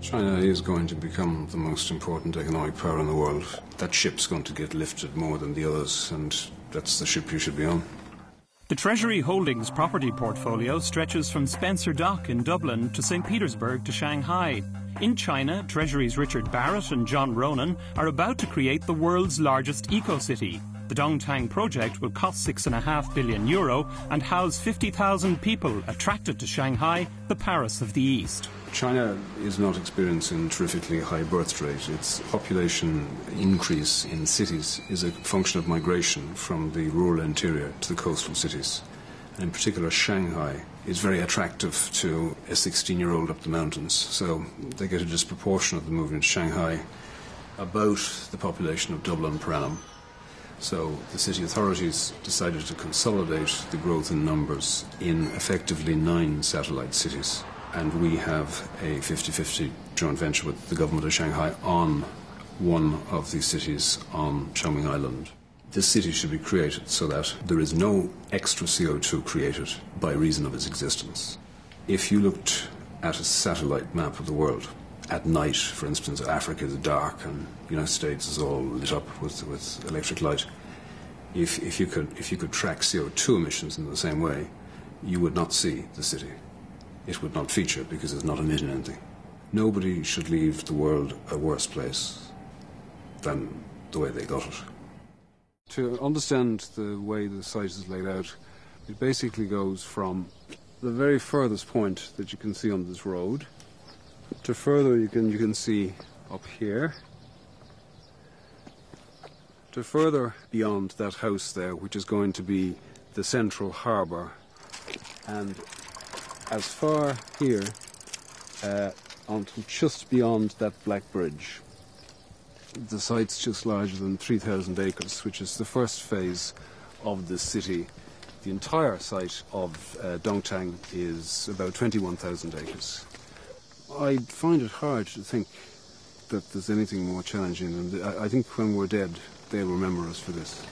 China is going to become the most important economic power in the world. That ship's going to get lifted more than the others, and that's the ship you should be on. The Treasury Holdings property portfolio stretches from Spencer Dock in Dublin to St. Petersburg to Shanghai. In China, Treasury's Richard Barrett and John Ronan are about to create the world's largest eco-city. The Dongtan project will cost 6.5 billion euro and house 50,000 people attracted to Shanghai, the Paris of the East. China is not experiencing terrifically high birth rate. Its population increase in cities is a function of migration from the rural interior to the coastal cities. And in particular, Shanghai is very attractive to a 16 year old up the mountains. So they get a disproportionate of the movement to Shanghai, about the population of Dublin per annum. So the city authorities decided to consolidate the growth in numbers in effectively nine satellite cities. And we have a 50 50 joint venture with the government of Shanghai on one of these cities on Chongming Island. This city should be created so that there is no extra CO2 created by reason of its existence. If you looked at a satellite map of the world, at night, for instance, Africa is dark and the United States is all lit up with, with electric light. If, if, you could, if you could track CO2 emissions in the same way, you would not see the city. It would not feature because it's not emitting anything. Nobody should leave the world a worse place than the way they got it. To understand the way the site is laid out, it basically goes from the very furthest point that you can see on this road to further you can you can see up here. To further beyond that house there which is going to be the central harbour. And as far here uh, onto just beyond that black bridge. The site's just larger than 3,000 acres which is the first phase of the city. The entire site of uh, Dongtan is about 21,000 acres I find it hard to think that there's anything more challenging. And I, I think when we're dead, they'll remember us for this.